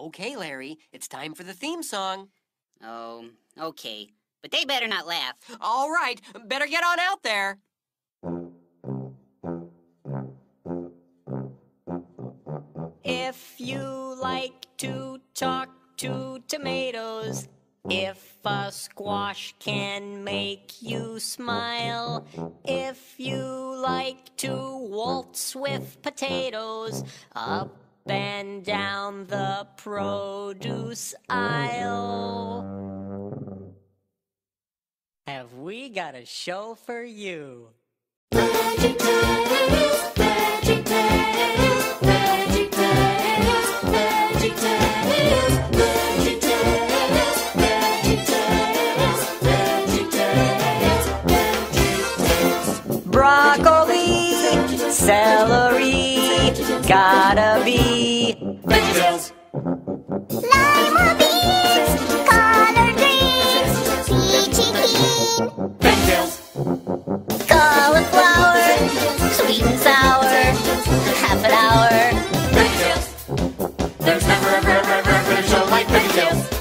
Okay, Larry, it's time for the theme song. Oh, okay. But they better not laugh. All right, better get on out there. If you like to talk to tomatoes, if a squash can make you smile, if you like to waltz with potatoes, up and down the produce aisle. Have we got a show for you? Broccoli, celery, gotta be VeggieTales. Lima beans, collard greens, peachy keen, VeggieTales. cauliflower, sweet and sour, half an hour. VeggieTales. There's never ever ever ever been a show like VeggieTales. There's never ever ever ever been a show like VeggieTales.